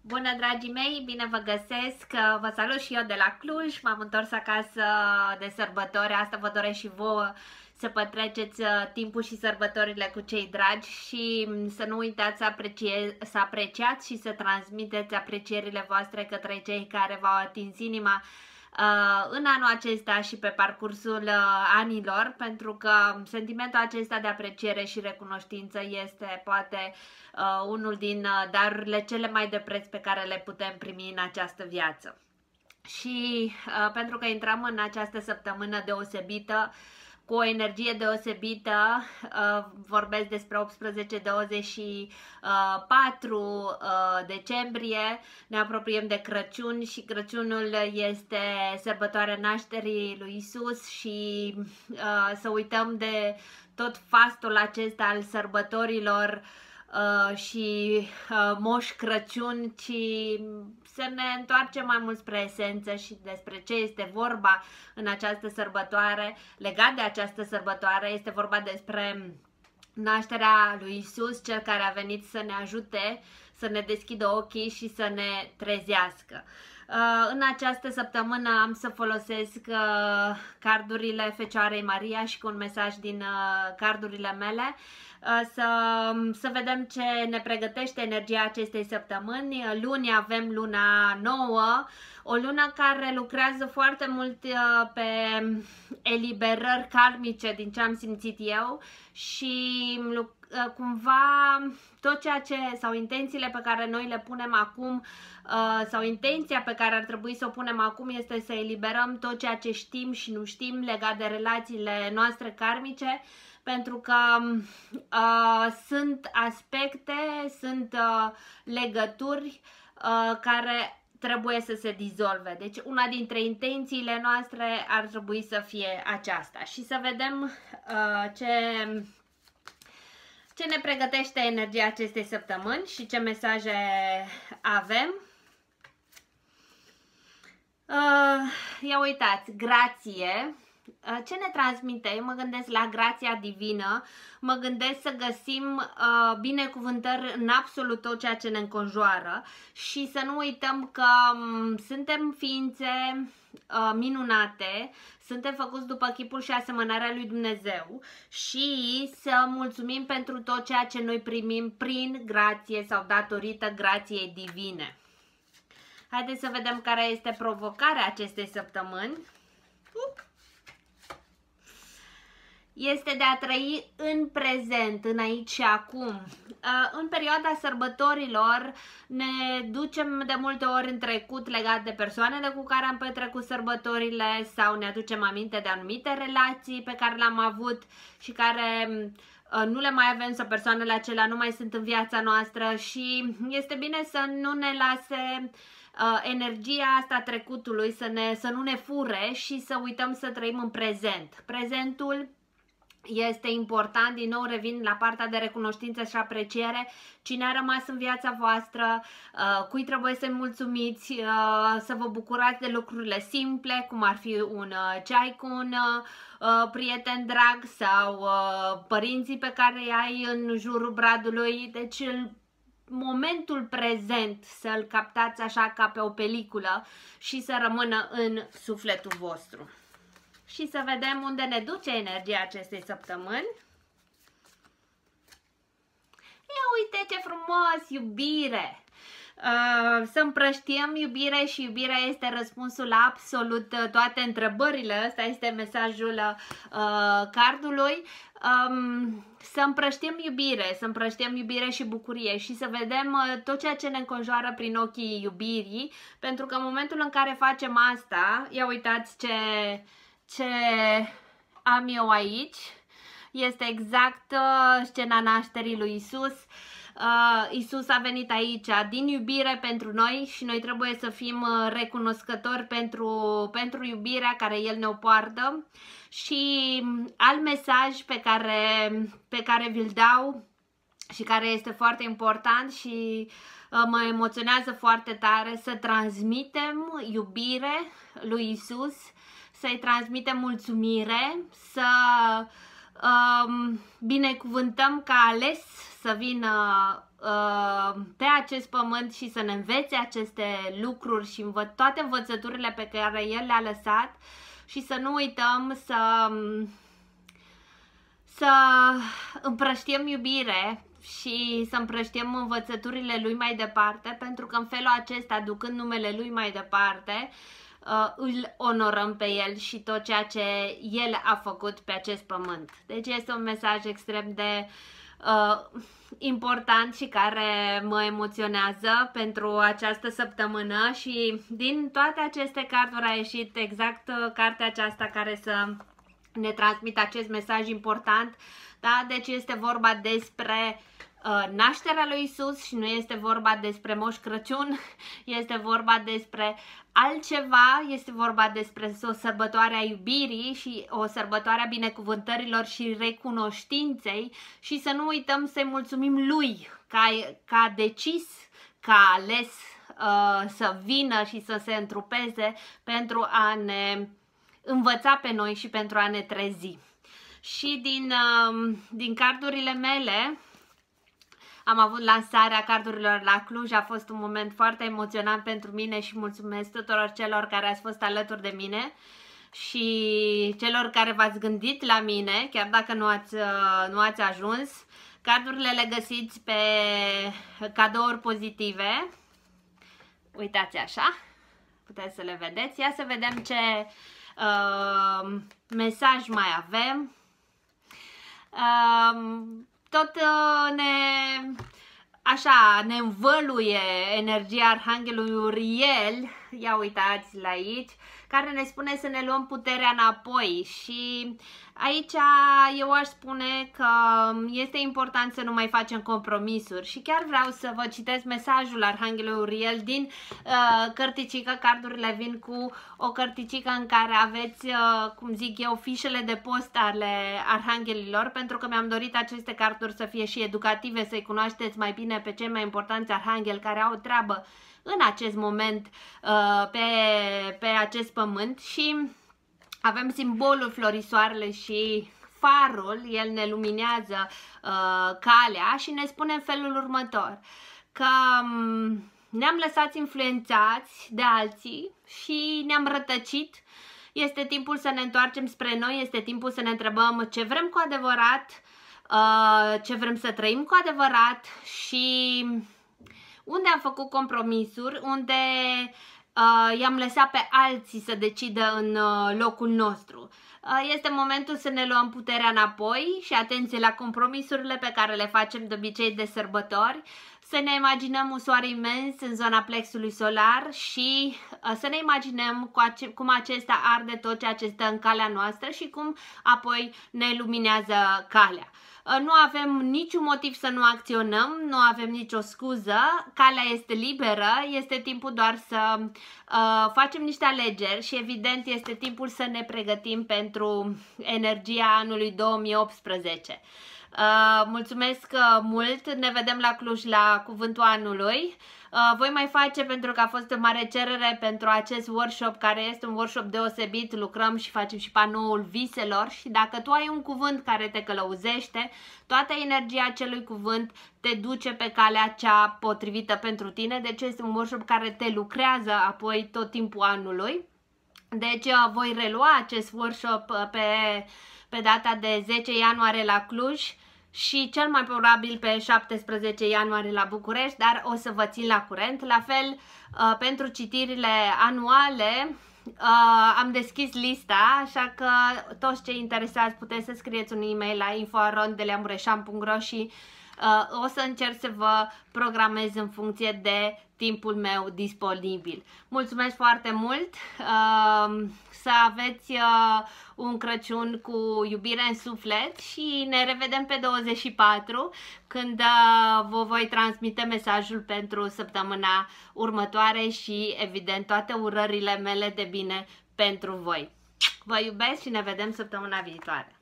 Bună dragii mei, bine vă găsesc, vă salut și eu de la Cluj, m-am întors acasă de sărbători, asta vă doresc și vouă să petreceți uh, timpul și sărbătorile cu cei dragi și să nu uitați să, aprecie, să apreciați și să transmiteți aprecierile voastre către cei care v-au atins inima. uh, în anul acesta și pe parcursul uh, anilor, pentru că sentimentul acesta de apreciere și recunoștință este poate unul din darurile cele mai de preț pe care le putem primi în această viață. Și pentru că intrăm în această săptămână deosebită, cu o energie deosebită, uh, vorbesc despre 18-24 uh, decembrie, ne apropiem de Crăciun și Crăciunul este sărbătoarea nașterii lui Isus și uh, să uităm de tot fastul acesta al sărbătorilor uh, și uh, Moș Crăciun, ci să ne întoarcem mai mult spre esență și despre ce este vorba în această sărbătoare. Legat de această sărbătoare este vorba despre nașterea lui Isus, cel care a venit să ne ajute, să ne deschidă ochii și să ne trezească. Uh, în această săptămână am să folosesc uh, cardurile Fecioarei Maria și cu un mesaj din uh, cardurile mele să, să vedem ce ne pregătește energia acestei săptămâni. Luni avem luna nouă, o lună care lucrează foarte mult pe eliberări karmice din ce am simțit eu și cumva tot ceea ce sau intențiile pe care noi le punem acum uh, sau intenția pe care ar trebui să o punem acum este să eliberăm tot ceea ce știm și nu știm legat de relațiile noastre karmice pentru că uh, sunt aspecte, sunt uh, legături uh, care trebuie să se dizolve. Deci una dintre intențiile noastre ar trebui să fie aceasta și să vedem uh, ce ce ne pregătește energia acestei săptămâni și ce mesaje avem. Uh, ia uitați, grație. Uh, ce ne transmite? Eu mă gândesc la grația divină, mă gândesc să găsim uh, binecuvântări în absolut tot ceea ce ne înconjoară și să nu uităm că um, suntem ființe uh, minunate, suntem făcuți după chipul și asemănarea lui Dumnezeu și să mulțumim pentru tot ceea ce noi primim prin grație sau datorită grației divine. Haideți să vedem care este provocarea acestei săptămâni. Uh! Este de a trăi în prezent, în aici și acum. Uh, în perioada sărbătorilor ne ducem de multe ori în trecut legat de persoanele cu care am petrecut sărbătorile sau ne aducem aminte de anumite relații pe care le-am avut și care uh, nu le mai avem sau persoanele acelea nu mai sunt în viața noastră și este bine să nu ne lase uh, energia asta trecutului, să, ne, să nu ne fure și să uităm să trăim în prezent. Prezentul este important, din nou revin la partea de recunoștință și apreciere, cine a rămas în viața voastră, uh, cui trebuie să-i mulțumiți, uh, să vă bucurați de lucrurile simple, cum ar fi un uh, ceai cu un prieten drag sau părinții pe care îi ai în jurul bradului, deci momentul prezent să-l captați așa ca pe o peliculă și să rămână în sufletul vostru și să vedem unde ne duce energia acestei săptămâni. Ia uite ce frumos, iubire! Uh, să împrăștiem iubire și iubirea este răspunsul la absolut uh, toate întrebările. Ăsta este mesajul uh, cardului. Um, să împrăștiem iubire, să împrăștiem iubire și bucurie și să vedem uh, tot ceea ce ne înconjoară prin ochii iubirii, pentru că în momentul în care facem asta, ia uitați ce ce am eu aici este exact uh, scena nașterii lui Isus. Uh, Isus a venit aici din iubire pentru noi și noi trebuie să fim uh, recunoscători pentru, pentru iubirea care El ne-o poartă și alt mesaj pe care, pe care vi-l dau și care este foarte important și uh, mă emoționează foarte tare să transmitem iubire lui Isus să-i transmitem mulțumire, să um, binecuvântăm că a ales să vină uh, pe acest pământ și să ne învețe aceste lucruri și învă toate învățăturile pe care El le-a lăsat. Și să nu uităm să, să împrăștiem iubire și să împrăștiem învățăturile Lui mai departe, pentru că în felul acesta, ducând numele Lui mai departe, uh, îl onorăm pe El și tot ceea ce El a făcut pe acest pământ. Deci este un mesaj extrem de uh, important și care mă emoționează pentru această săptămână și din toate aceste carduri a ieșit exact uh, cartea aceasta care să ne transmită acest mesaj important. Da? Deci este vorba despre Uh, nașterea lui Isus și nu este vorba despre Moș Crăciun, este vorba despre altceva, este vorba despre o sărbătoare a iubirii și o sărbătoare a binecuvântărilor și recunoștinței și să nu uităm să-i mulțumim lui că a, că a decis, că a ales uh, să vină și să se întrupeze pentru a ne învăța pe noi și pentru a ne trezi. Și din, uh, din cardurile mele, am avut lansarea cardurilor la Cluj, a fost un moment foarte emoționant pentru mine și mulțumesc tuturor celor care ați fost alături de mine și celor care v-ați gândit la mine, chiar dacă nu ați, uh, nu ați ajuns. Cardurile le găsiți pe cadouri pozitive. Uitați așa, puteți să le vedeți. Ia să vedem ce uh, mesaj mai avem. Uh, tot uh, ne așa, ne învăluie energia Arhanghelului Uriel, ia uitați la aici, care ne spune să ne luăm puterea înapoi. Și aici eu aș spune că este important să nu mai facem compromisuri. Și chiar vreau să vă citesc mesajul Arhanghelului Uriel din uh, cărticică, cardurile vin cu o cărticică în care aveți, uh, cum zic eu, fișele de post ale Arhanghelilor pentru că mi-am dorit aceste carduri să fie și educative, să-i cunoașteți mai bine pe cei mai importanți Arhangheli care au o treabă în acest moment uh, pe, pe acest pământ și avem simbolul florisoarele și farul, el ne luminează uh, calea și ne spune în felul următor că um, ne-am lăsat influențați de alții și ne-am rătăcit. Este timpul să ne întoarcem spre noi, este timpul să ne întrebăm ce vrem cu adevărat, uh, ce vrem să trăim cu adevărat și unde am făcut compromisuri, unde uh, i-am lăsat pe alții să decidă în uh, locul nostru. Uh, este momentul să ne luăm puterea înapoi și atenție la compromisurile pe care le facem de obicei de sărbători, să ne imaginăm un soare imens în zona plexului solar și uh, să ne imaginăm cu ace cum acesta arde tot ceea ce stă în calea noastră și cum apoi ne luminează calea. Uh, nu avem niciun motiv să nu acționăm, nu avem nicio scuză, calea este liberă, este timpul doar să uh, facem niște alegeri și evident este timpul să ne pregătim pentru energia anului 2018. Uh, mulțumesc uh, mult, ne vedem la Cluj la Cuvântul Anului. Uh, voi mai face pentru că a fost o mare cerere pentru acest workshop care este un workshop deosebit, lucrăm și facem și panoul viselor și dacă tu ai un cuvânt care te călăuzește, toată energia acelui cuvânt te duce pe calea cea potrivită pentru tine, deci este un workshop care te lucrează apoi tot timpul anului. Deci voi relua acest workshop pe, pe data de 10 ianuarie la Cluj și cel mai probabil pe 17 ianuarie la București, dar o să vă țin la curent. La fel, uh, pentru citirile anuale, uh, am deschis lista, așa că toți cei interesați puteți să scrieți un e-mail la info.rondeleamureșan.ro și uh, o să încerc să vă programez în funcție de timpul meu disponibil. Mulțumesc foarte mult! Uh, să aveți uh, un Crăciun cu iubire în suflet și ne revedem pe 24 când uh, vă voi transmite mesajul pentru săptămâna următoare și evident toate urările mele de bine pentru voi. Vă iubesc și ne vedem săptămâna viitoare!